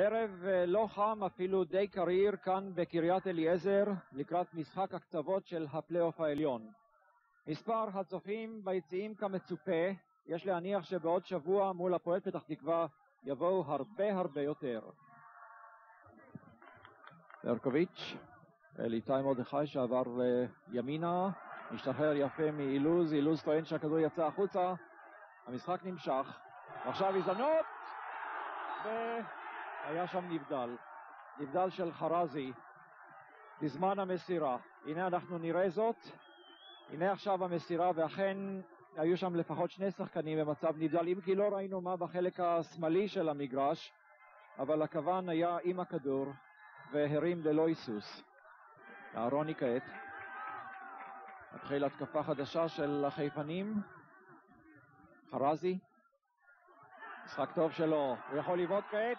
ערב לא חם, אפילו די קריר, כאן בקריית אליעזר, לקראת משחק הקצוות של הפלייאוף העליון. מספר הצופים ביציעים כמצופה, יש להניח שבעוד שבוע מול הפועל פתח תקווה יבואו הרבה הרבה יותר. ברקוביץ', אל איתי מרדכי שעבר ימינה, משתחרר יפה מאילוז, אילוז טוען שהכדור יצא החוצה, המשחק נמשך, עכשיו הזדמנות, והיה שם נבדל, נבדל של חרזי בזמן המסירה, הנה אנחנו נראה זאת, הנה עכשיו המסירה ואכן היו שם לפחות שני שחקנים במצב נבדל, אם כי לא ראינו מה בחלק השמאלי של המגרש, אבל הכוון היה עם הכדור והרים ללא היסוס. אהרוני כעת, מתחיל התקפה חדשה של החיפנים, חרזי, משחק טוב שלו, הוא יכול לבעוט כעת,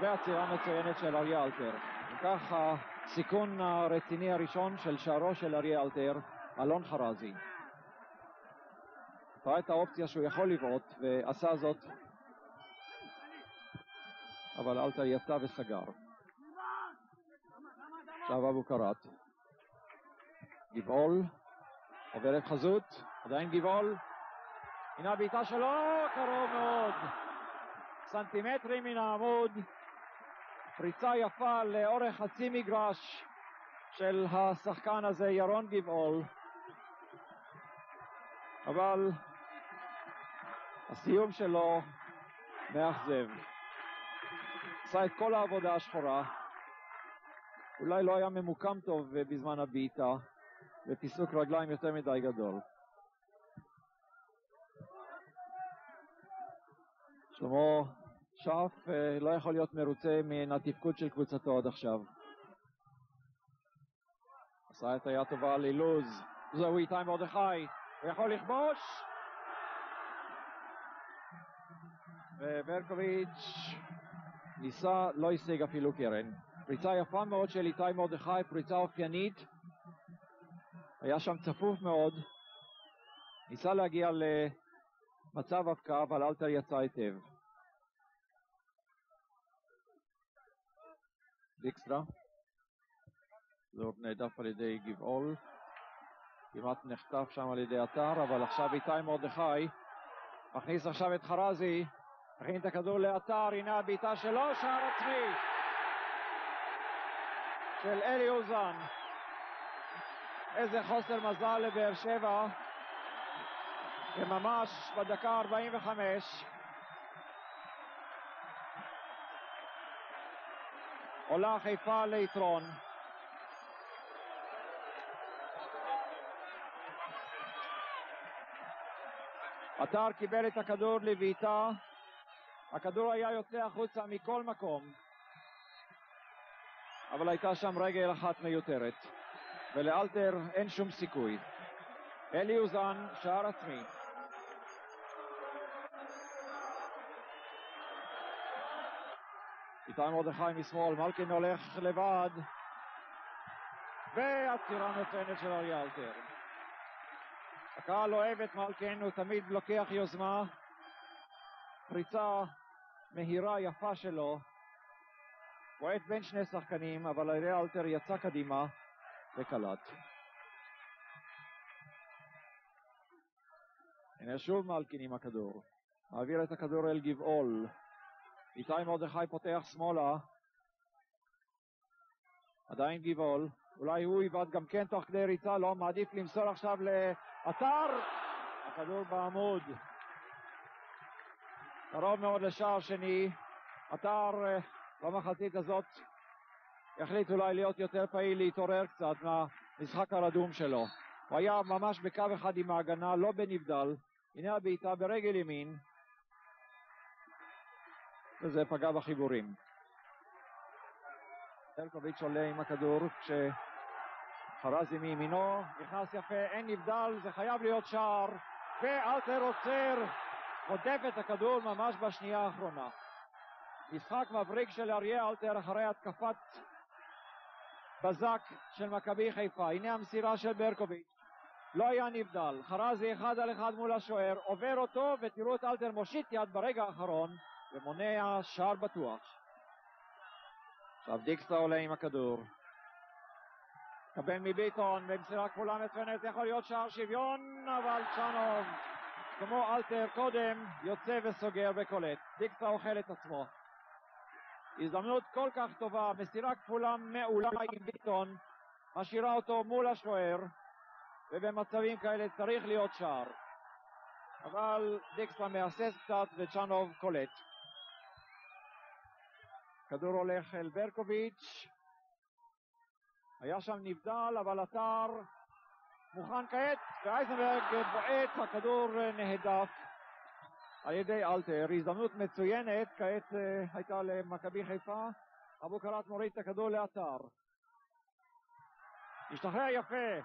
ועצירה מצוינת של אריה אלתר. וכך הסיכון הרציני הראשון של שערו של אריה אלתר, אלון חרזי. ראה את האופציה שהוא יכול לבעוט ועשה זאת, אבל אלתר יצא וסגר. עכשיו אבו קראט. גבעול, עוברת חזות, עדיין גבעול. הנה הבעיטה שלו, קרוב מאוד. סנטימטרים מן העמוד. פריצה יפה לאורך חצי מגרש של השחקן הזה, ירון גבעול. אבל הסיום שלו מאכזב. עשה את כל העבודה השחורה. אולי לא היה ממוקם טוב בזמן הבעיטה, ופיסוק רגליים יותר מדי גדול. שלמה שף לא יכול להיות מרוצה מן התפקוד של קבוצתו עד עכשיו. עשה את היד טובה ללוז, זהו איתי מרדכי, הוא יכול לכבוש! וברקוביץ' ניסה, לא השיג אפילו קרן. פריצה יפה מאוד של איתי מרדכי, פריצה אופיינית. היה שם צפוף מאוד. ניסה להגיע למצב אבקה, אבל אלתר יצא היטב. דיקסטרה. זאת נעדף על ידי גבעול. כמעט נחטף שם על ידי עטר, אבל עכשיו איתי מרדכי מכניס עכשיו את חרזי, מכין את הכדור לעטר, הנה הבעיטה שלו, שער עצמי של אלי אוזן. איזה חוסר מזל לבאר שבע, וממש בדקה 45 עולה חיפה ליתרון. עטר קיבל את הכדור לבעיטה, הכדור היה יוצא החוצה מכל מקום, אבל הייתה שם רגל אחת מיותרת, ולאלתר אין שום סיכוי. אלי אוזן, שער עצמי. איתי מרדכי משמאל, מלכין הולך לבד, ועצירה מצוינת של אריה אלתר. הקהל אוהב את מלכין, הוא תמיד לוקח יוזמה, פריצה מהירה יפה שלו, בועט בין שני שחקנים, אבל אריה אלתר יצא קדימה וקלט. הנה שוב מלכין עם הכדור, מעביר את הכדור אל גבעול, איתי מרדכי פותח שמאלה, עדיין גבעול, אולי הוא יבעט גם כן תוך כדי ריצה, לא, מעדיף למסור עכשיו לאתר, הכדור בעמוד, קרוב מאוד לשער שני, אתר במחצית הזאת. החליט אולי להיות יותר פעיל, להתעורר קצת מהמשחק הרדום שלו. הוא היה ממש בקו אחד עם ההגנה, לא בנבדל, הנה הבעיטה ברגל ימין, וזה פגע בחיבורים. אלקוביץ' עולה עם הכדור כשחרזי מימינו, נכנס יפה, אין נבדל, זה חייב להיות שער, ואלתר עוצר, חוטף את הכדור ממש בשנייה האחרונה. משחק מבריק של אריה אלתר אחרי התקפת בזק של מכבי חיפה. הנה המסירה של ברקוביץ'. לא היה נבדל. חרזי אחד על אחד מול השוער, עובר אותו ותראו את אלתר מושיט יד ברגע האחרון ומונע שער בטוח. עכשיו דיקסטרה עולה עם הכדור. קבל מביטון במסירה כפולה מצוינת, יכול להיות שער שוויון, אבל צ'אנוב, כמו אלתר קודם, יוצא וסוגר וקולט. דיקסטרה אוכל את עצמו. הזדמנות כל כך טובה, מסירה כפולה מעולה עם ביטון, משאירה אותו מול השוער, ובמצבים כאלה צריך להיות שער. אבל דיקסטרה מהסס קצת וצ'אנוב קולט. כדור הולך אל ברקוביץ', היה שם נבדל אבל עטר מוכן כעת ואייזנברג בועט, הכדור נהדף על ידי אלתר, הזדמנות מצוינת כעת הייתה למכבי חיפה, אבו קראט מוריד את הכדור לעטר השתחרר יפה,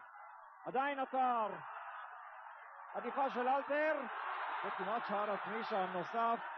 עדיין עטר עדיפה של אלתר וכמעט שער עצמי שם נוסף